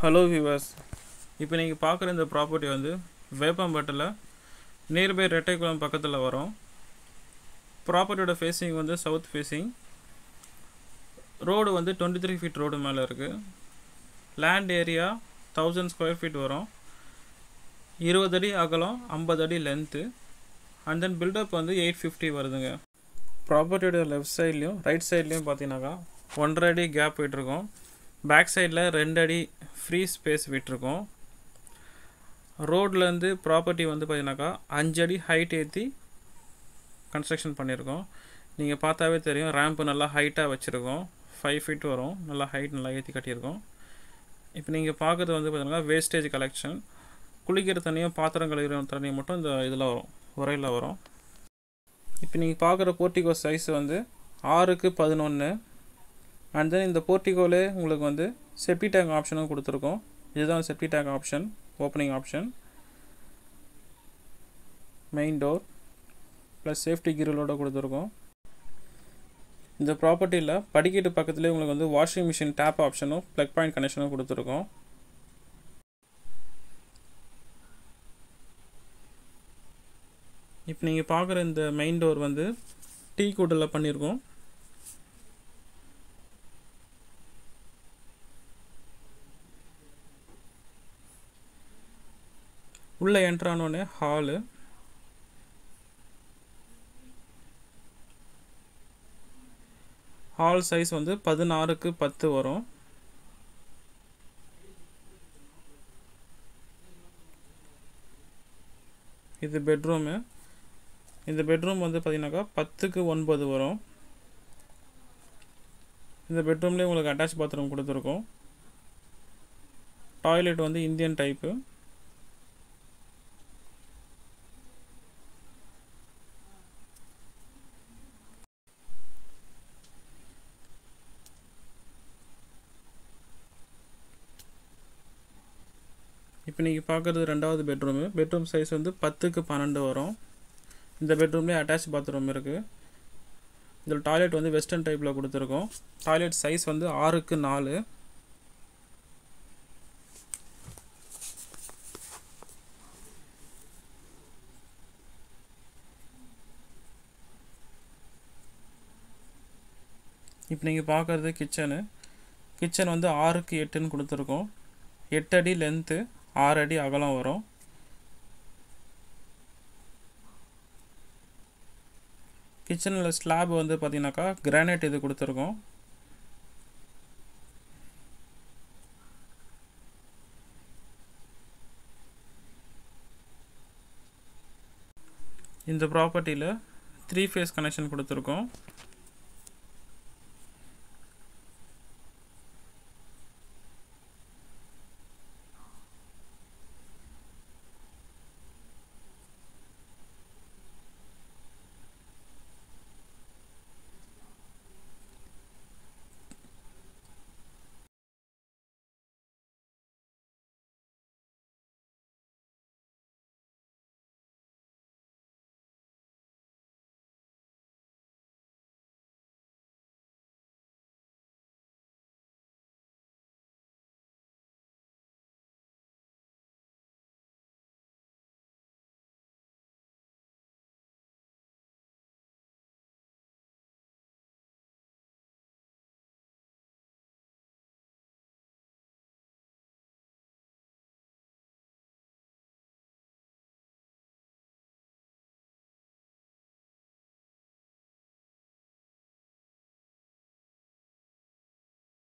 Hello viewers இப்போ நீங்கள் பார்க்குற இந்த ப்ராப்பர்ட்டி வந்து வேப்பம்பட்டில் நியர்பை ரெட்டைக்குளம் பக்கத்தில் வரும். ப்ராப்பர்ட்டியோட ஃபேஸிங் வந்து சவுத் ஃபேஸிங் ரோடு வந்து டுவெண்ட்டி த்ரீ ஃபீட் ரோடு மேலே இருக்குது land area thousand square feet வரும். இருபது அடி அகலம் ஐம்பது அடி length and then built up வந்து எயிட் ஃபிஃப்டி வருதுங்க. ப்ராப்பர்ட்டியோட லெஃப்ட் சைட்லேயும் ரைட் சைட்லேயும் பார்த்தீங்கன்னாக்கா ஒன்றரை அடி கேப் போயிட்டுருக்கோம் பேக் சைடில் ரெண்டு அடி ஃப்ரீ ஸ்பேஸ் விட்டுருக்கோம். ரோட்லேருந்து ப்ராப்பர்ட்டி வந்து பார்த்தீங்கன்னாக்கா அஞ்சு அடி ஹைட் ஏற்றி கன்ஸ்ட்ரக்ஷன் பண்ணியிருக்கோம். நீங்கள் பார்த்தாவே தெரியும் ரேம்ப்பு நல்லா ஹைட்டாக வச்சுருக்கோம். ஃபைவ் ஃபீட் வரும். நல்லா ஹைட் நல்லா ஏற்றி கட்டியிருக்கோம். இப்போ நீங்கள் பார்க்குறது வந்து பார்த்தீங்கன்னா வேஸ்டேஜ் கலெக்ஷன் குளிக்கிற தண்ணியும் பாத்திரம் கழுகிற தண்ணியும் மட்டும் இந்த இதில் வரும். உரையில் வரும். இப்போ நீங்கள் பார்க்குற போர்ட்டிகோ சைஸ் வந்து ஆறுக்கு பதினொன்று அண்ட் தென் இந்த போர்ட்டிகோலே உங்களுக்கு வந்து செப்டி டேங்க் ஆப்ஷனும் கொடுத்துருக்கோம். இதுதான் septic tank option opening option main door plus safety கிரிலோட கொடுத்துருக்கோம். இந்த ப்ராப்பர்ட்டியில் படிக்கட்டு பக்கத்துலேயே உங்களுக்கு வந்து வாஷிங் மிஷின் டேப் ஆப்ஷனும் ப்ளக் பாயிண்ட் கனெக்ஷனும் கொடுத்துருக்கோம். இப்போ நீங்கள் பார்க்குற இந்த மெயின் டோர் வந்து டீ கூட்டில் பண்ணியிருக்கோம் உள்ளே என்ட்ரானோடனே ஹாலு ஹால் சைஸ் வந்து பதினாறுக்கு பத்து வரும். இது பெட்ரூமு இந்த பெட்ரூம் வந்து பார்த்தீங்கன்னாக்கா பத்துக்கு ஒன்பது வரும். இந்த பெட்ரூம்லேயே உங்களுக்கு அட்டாச் பாத்ரூம் கொடுத்துருக்கோம். டாய்லெட் வந்து இந்தியன் டைப்பு இப்போ நீங்கள் பார்க்குறது ரெண்டாவது பெட்ரூமு பெட்ரூம் சைஸ் வந்து பத்துக்கு பன்னெண்டு வரும். இந்த பெட்ரூம்லேயே அட்டாச் பாத்ரூம் இருக்குது இதில் டாய்லெட் வந்து வெஸ்டர்ன் டைப்பில் கொடுத்துருக்கோம். டாய்லெட் சைஸ் வந்து ஆறுக்கு நாலு. இப்போ நீங்கள் பார்க்குறது கிச்சனு கிச்சன் வந்து ஆறுக்கு எட்டுன்னு கொடுத்துருக்கோம். எட்டு அடி லென்த்து ஆறு அடி அகலம் வரும். கிச்சனில் ஸ்லாப் வந்து பார்த்தீங்கன்னாக்கா கிரானைட் இது கொடுத்துருக்கோம். இந்த ப்ராப்பர்ட்டியில் த்ரீ ஃபேஸ் கனெக்ஷன் கொடுத்துருக்கோம்.